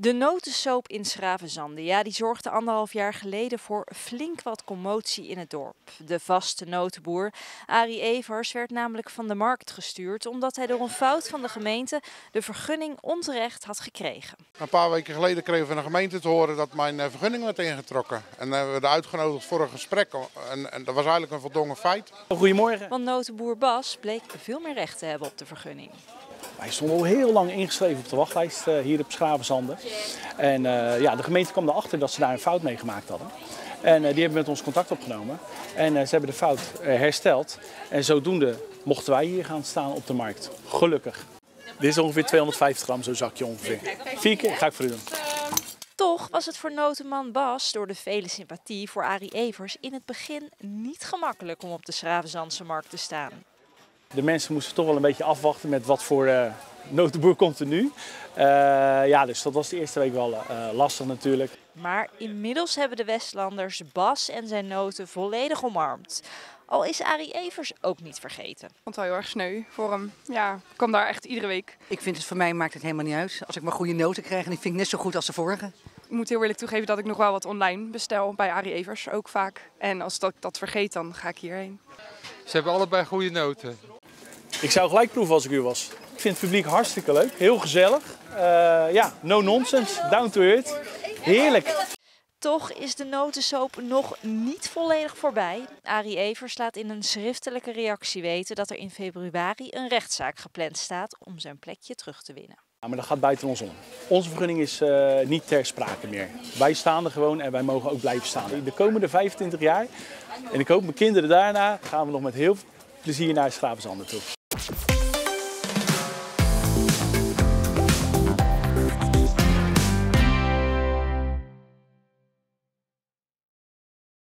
De notensoop in Schravenzande, ja, die zorgde anderhalf jaar geleden voor flink wat commotie in het dorp. De vaste notenboer Arie Evers werd namelijk van de markt gestuurd omdat hij door een fout van de gemeente de vergunning onterecht had gekregen. Een paar weken geleden kregen we van de gemeente te horen dat mijn eh, vergunning werd ingetrokken. En hebben we uitgenodigd voor een gesprek. En, en dat was eigenlijk een voldongen feit. Goedemorgen. Want notenboer Bas bleek veel meer recht te hebben op de vergunning. Wij stonden al heel lang ingeschreven op de wachtlijst uh, hier op Schravenzande. En uh, ja, de gemeente kwam erachter dat ze daar een fout mee gemaakt hadden. En uh, die hebben met ons contact opgenomen. En ze hebben de fout hersteld. En zodoende mochten wij hier gaan staan op de markt. Gelukkig. Dit is ongeveer 250 gram, zo'n zakje ongeveer. Vier keer ga ik voor u doen. Toch was het voor notenman Bas, door de vele sympathie voor Arie Evers, in het begin niet gemakkelijk om op de Schravenzandse markt te staan. De mensen moesten toch wel een beetje afwachten met wat voor uh, notenboer komt er nu. Uh, ja, dus dat was de eerste week wel uh, lastig natuurlijk. Maar inmiddels hebben de Westlanders Bas en zijn noten volledig omarmd. Al is Arie Evers ook niet vergeten. Ik vond het wel heel erg sneu voor hem. Ja, ik kwam daar echt iedere week. Ik vind het voor mij maakt het helemaal niet uit. Als ik maar goede noten krijg en die vind ik net zo goed als de vorige. Ik moet heel eerlijk toegeven dat ik nog wel wat online bestel bij Arie Evers ook vaak. En als ik dat vergeet, dan ga ik hierheen. Ze hebben allebei goede noten. Ik zou gelijk proeven als ik u was. Ik vind het publiek hartstikke leuk, heel gezellig. Uh, ja, no nonsense, down to earth. Heerlijk. Toch is de notensoop nog niet volledig voorbij. Arie Evers laat in een schriftelijke reactie weten dat er in februari een rechtszaak gepland staat om zijn plekje terug te winnen. Ja, maar dat gaat buiten ons om. Onze vergunning is uh, niet ter sprake meer. Wij staan er gewoon en wij mogen ook blijven staan. De komende 25 jaar, en ik hoop mijn kinderen daarna, gaan we nog met heel veel plezier naar Schravenzanden toe.